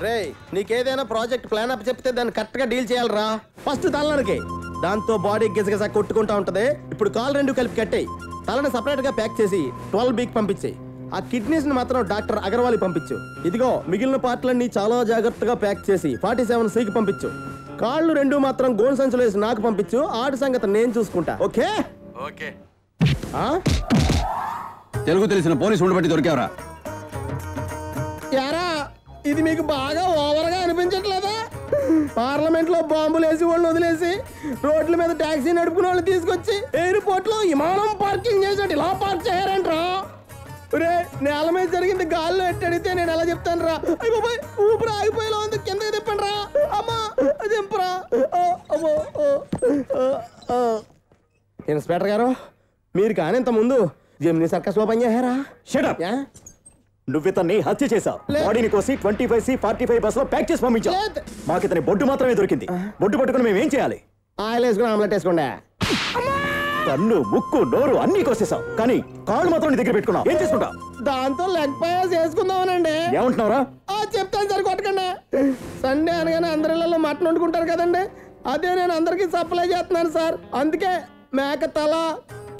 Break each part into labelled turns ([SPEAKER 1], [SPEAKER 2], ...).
[SPEAKER 1] రేయ్ నీకేదైనా project plan up చెప్తే దాన్ని కరెక్ట్గా డీల్ చేయాలరా. ఫస్ట్ తలనరికి. దాంతో బాడీ గిజగిజ కొట్టుకుంటా ఉంటది. ఇప్పుడు కాల్ రెండు కలిపి కట్టేయి. తలని సపరేట్గా ప్యాక్ చేసి ట్వెల్వ్ బీక్ పంపించేయి. ఆ కిడ్నీస్ని మాత్రం డాక్టర్ అగర్వాల్ పంపించు. ఇదిగో మిగిలిన పార్ట్లన్నీ చాలా జాగ్రత్తగా ప్యాక్ చేసి ఫార్టీ సెవెన్ సికి పంపించు. కాళ్ళు రెండు మాత్రం గోన్ సంచులు వేసి నాకు పంపించు. ఆటి సంగతి నేను చూసుకుంటా. ఓకే?
[SPEAKER 2] ఓకే.
[SPEAKER 1] ఆ?
[SPEAKER 3] తెలుగు తెలిసిన పోలీసు ఉండబట్టి దొరికావరా.
[SPEAKER 1] ఇది మీకు బాగా ఓవర్గా అనిపించట్లేదా? పార్లమెంట్లో బాంబులు వేసి వాళ్ళు వదిలేసి రోడ్ల మీద టాక్సీ నడుపుకునే వాళ్ళు తీసుకొచ్చి ఎయిర్పోర్ట్లో విమానం పార్కింగ్ చేసాడు ఇలా పార్క్ చేయారంట్రా రే నేల మీద జరిగింది గాల్లో ఎట్టి అడిగితే నేను ఎలా చెప్తాను రా అయ్య బాబాయ్ ఊపిరి ఆగిపోయేలా ఉంది కిందకి తిప్పండి రా అమ్మా దింపరా. ఇన్స్పెక్టర్ గారు మీరు కానీ ఇంత ముందు జెమినీ సర్కస్లో పనిచేశారా
[SPEAKER 4] షటప్
[SPEAKER 1] యా?
[SPEAKER 4] నువ్వితన్ని హత్య చేశావు. బాడీని కోసి twenty five C forty five బస్లో ప్యాక్ చేసి పంపించావు. మాకు ఇతని బొడ్డు మాత్రమే దొరికింది. బొడ్డు పట్టుకుని మేము ఏం చేయాలి
[SPEAKER 1] ఆయిల్ వేసుకుని ఆమ్లెట్ వేసుకోండి.
[SPEAKER 4] కన్ను ముక్కు నోరు అన్ని కోసేసావు కానీ కాళ్ళు మాత్రం నీ దగ్గర పెట్టుకున్నావు. ఏం చేసుకుంటావు?
[SPEAKER 1] దాంతో లెగ్ పయాస్ వేసుకుందామనండి
[SPEAKER 4] ఏమంటున్నావురా?
[SPEAKER 1] ఆ చెప్తాను సార్ కొట్టకండి. సండే అనగానే అందరిలో మటన్ వండుకుంటారు కదండి. అదే నేను అందరికీ సప్లై చేస్తున్నాను సార్. అందుకే మేక తల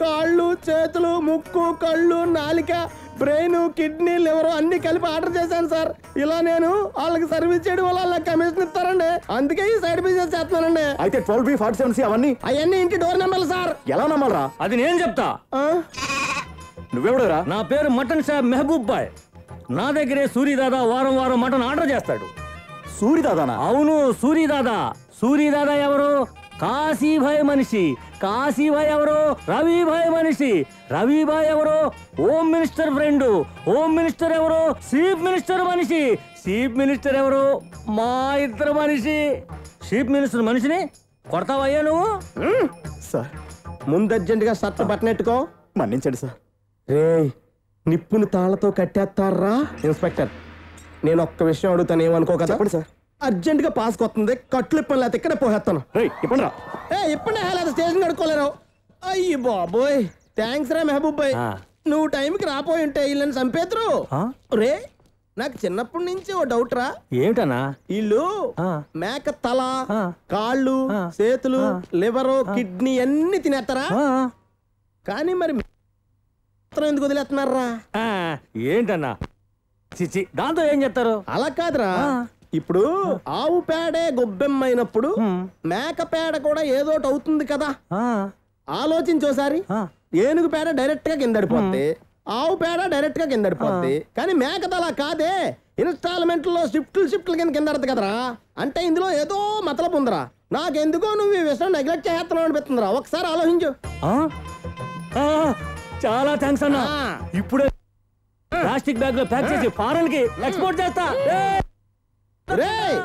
[SPEAKER 1] కాళ్ళు చేతులు ముక్కు కళ్ళు నాలిక బ్రెయిన్ కిడ్నీ లివర్ అన్ని కలిపి ఆర్డర్ చేశాను సార్. ఇలా నేను వాళ్ళకి సర్వీస్ చేయడం వల్ల వాళ్ళకి కమిషన్ ఇస్తారండి. అందుకే ఈ సైడ్ బిజినెస్ చేస్తున్నానండి.
[SPEAKER 4] అయితే twelve B forty seven C అవన్నీ?
[SPEAKER 1] అవన్నీ ఇంటి డోర్ నెంబర్లు సార్.
[SPEAKER 4] ఎలా నమ్మాలరా?
[SPEAKER 5] అది నేను చెప్తా?
[SPEAKER 4] నువ్వెవడరా?
[SPEAKER 5] నా పేరు మటన్ షాప్ మెహబూబ్ బాయ్. నా దగ్గరే సూర్యదాదా వారం వారం మటన్ ఆర్డర్ చేస్తాడు.
[SPEAKER 4] సూరిదాదానా?
[SPEAKER 5] అవును సూర్యదాదా సూర్యదాదా ఎవరు? కాశీభాయ్ మనిషి కాశీభాయ్ ఎవరు? రవిభాయ్ మనిషి. రవిభాయ్ ఎవరు? Home minister friend. Home minister ఎవరు? చీఫ్ మినిస్టర్ మనిషి. చీఫ్ మినిస్టర్ ఎవరు? మా ఇద్దరు మనిషి. చీఫ్ మినిస్టర్ మనిషిని కొడతావయ్యా నువ్వు?
[SPEAKER 4] సార్.
[SPEAKER 1] ముందు అర్జెంటుగా షర్ట్ బట్టన్ ఎట్టుకో.
[SPEAKER 4] మన్నించండి సార్.
[SPEAKER 1] రే నిప్పుని తాళ్ళతో కట్టేస్తారా? ఇన్స్పెక్టర్. నేను ఒక్క విషయం అడుగుతాను ఏమనుకో కదా
[SPEAKER 4] చెప్పండి సార్.
[SPEAKER 1] అర్జెంట్గా పాస్ కొత్తుంది. కట్లు ఇప్పని లేకపోతే ఇక్కడే పోహేస్తాను
[SPEAKER 4] ఇప్పుడు
[SPEAKER 1] ఏ ఇప్పటి లేదా స్టేషన్ కడుక్కోలేరు అయ్యి బాబోయ్. థ్యాంక్స్ రా మెహబూబ్ భాయ్. నువ్వు టైంకి రాపోయి ఉంటే వీళ్ళని చంపేతురు? రే నాకు చిన్నప్పటి నుంచి ఓ డౌట్ రా.
[SPEAKER 5] ఏమిటన్నా?
[SPEAKER 1] వీళ్ళు. మేక తల. కాళ్ళు. చేతులు లివరు కిడ్నీ అన్ని తినేస్తారా? కానీ మరి ఎందుకు వదిలేస్తున్నారా?
[SPEAKER 5] ఏంటన్నా? చిచి దాంతో ఏం చేస్తారు?
[SPEAKER 1] అలా కాదురా. ఇప్పుడు ఆవు పేడే గొబ్బెమ్మైనప్పుడు మేక పేడ కూడా ఏదోటి అవుతుంది కదా?
[SPEAKER 5] ఆ,
[SPEAKER 1] ఆలోచించి ఒకసారి
[SPEAKER 5] ఆ.
[SPEAKER 1] ఏనుగు పేడ డైరెక్ట్గా కిందడిపోద్ది ఆవు పేడ డైరెక్ట్గా కిందడిపోద్ది కానీ మేకది అలా కాదే. ఇన్స్టాల్మెంట్లో షిఫ్ట్లు షిఫ్ట్ల కింద కిందడదు కదరా. అంటే ఇందులో ఏదో మతలబు ఉందిరా. నాకెందుకో నువ్వు ఈ విషయం నెగ్లెక్ట్ చేస్తున్నావు అనిపిస్తుందిరా. ఒకసారి ఆలోచించు.
[SPEAKER 5] చాలా థ్యాంక్స్ అన్నా. ఇప్పుడే ప్లాస్టిక్ బ్యాగ్లో ప్యాక్ చేసి ఫారెన్కి ఎక్స్పోర్ట్ చేస్తా.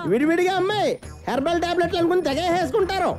[SPEAKER 1] విడివిడిగా అమ్మాయి. హెర్బల్ టాబ్లెట్లు అనుకుని తెగేసేసుకుంటారు